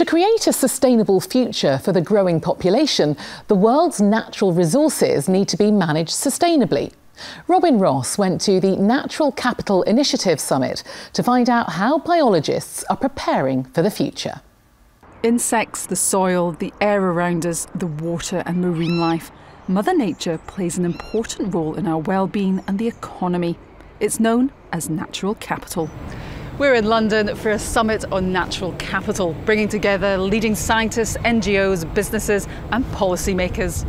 To create a sustainable future for the growing population, the world's natural resources need to be managed sustainably. Robin Ross went to the Natural Capital Initiative Summit to find out how biologists are preparing for the future. Insects, the soil, the air around us, the water and marine life. Mother Nature plays an important role in our well-being and the economy. It's known as natural capital. We're in London for a summit on natural capital, bringing together leading scientists, NGOs, businesses, and policymakers.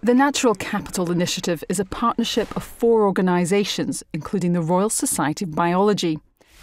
The Natural Capital Initiative is a partnership of four organisations, including the Royal Society of Biology.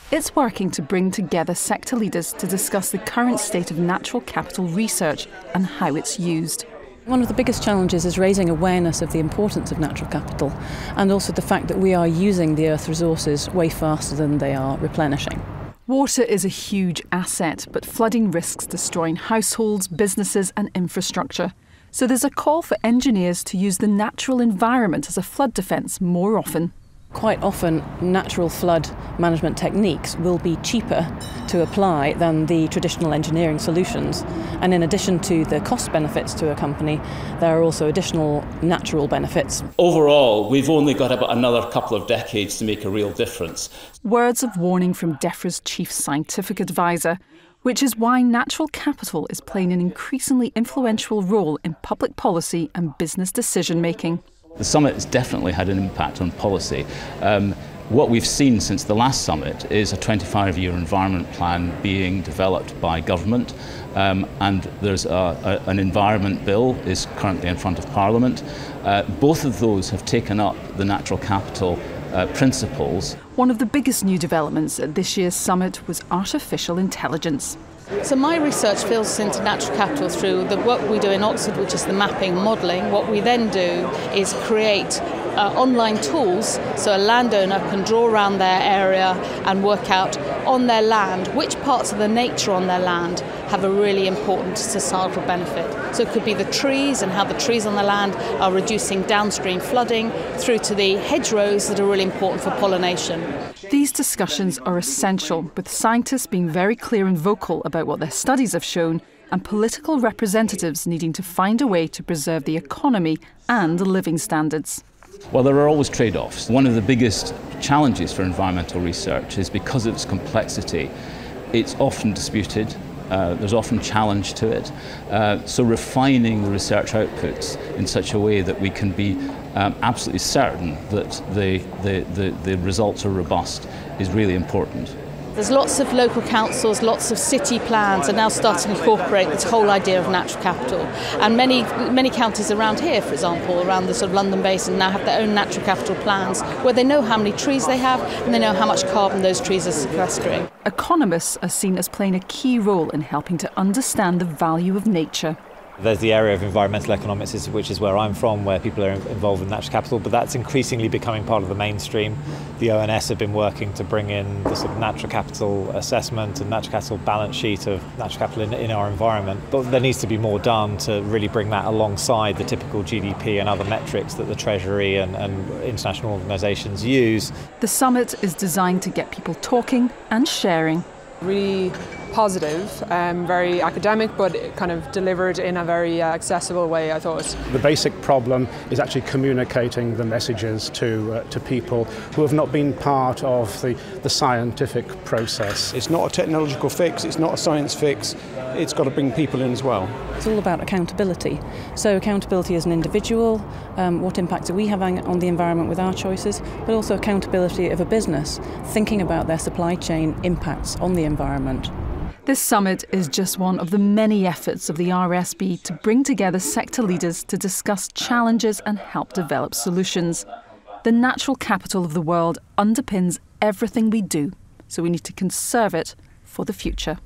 It's working to bring together sector leaders to discuss the current state of natural capital research and how it's used. One of the biggest challenges is raising awareness of the importance of natural capital and also the fact that we are using the Earth's resources way faster than they are replenishing. Water is a huge asset, but flooding risks destroying households, businesses, and infrastructure. So there's a call for engineers to use the natural environment as a flood defence more often. Quite often, natural flood management techniques will be cheaper to apply than the traditional engineering solutions. And in addition to the cost benefits to a company, there are also additional natural benefits. Overall, we've only got about another couple of decades to make a real difference. Words of warning from DEFRA's chief scientific advisor, which is why natural capital is playing an increasingly influential role in public policy and business decision making. The summit has definitely had an impact on policy. Um, what we've seen since the last summit is a 25 year environment plan being developed by government um, and there's a, a, an environment bill is currently in front of parliament. Uh, both of those have taken up the natural capital uh, principles. One of the biggest new developments at this year's summit was artificial intelligence. So my research filters into natural capital through the work we do in Oxford, which is the mapping modelling. What we then do is create uh, online tools so a landowner can draw around their area and work out on their land which parts of the nature on their land have a really important societal benefit. So it could be the trees and how the trees on the land are reducing downstream flooding through to the hedgerows that are really important for pollination. These discussions are essential, with scientists being very clear and vocal about what their studies have shown and political representatives needing to find a way to preserve the economy and living standards. Well, there are always trade offs. One of the biggest challenges for environmental research is because of its complexity, it's often disputed. Uh, there's often challenge to it. Uh, so refining the research outputs in such a way that we can be um, absolutely certain that the, the, the, the results are robust is really important. There's lots of local councils, lots of city plans are now starting to incorporate this whole idea of natural capital. And many, many counties around here, for example, around the sort of London basin, now have their own natural capital plans where they know how many trees they have and they know how much carbon those trees are sequestering. Economists are seen as playing a key role in helping to understand the value of nature. There's the area of environmental economics, which is where I'm from, where people are involved in natural capital, but that's increasingly becoming part of the mainstream. The ONS have been working to bring in the sort of natural capital assessment and natural capital balance sheet of natural capital in, in our environment. But there needs to be more done to really bring that alongside the typical GDP and other metrics that the Treasury and, and international organisations use. The summit is designed to get people talking and sharing really positive, um, very academic, but kind of delivered in a very uh, accessible way, I thought. The basic problem is actually communicating the messages to, uh, to people who have not been part of the, the scientific process. It's not a technological fix, it's not a science fix, it's got to bring people in as well. It's all about accountability. So, accountability as an individual, um, what impact are we having on the environment with our choices, but also accountability of a business, thinking about their supply chain impacts on the environment. This summit is just one of the many efforts of the RSB to bring together sector leaders to discuss challenges and help develop solutions. The natural capital of the world underpins everything we do, so we need to conserve it for the future.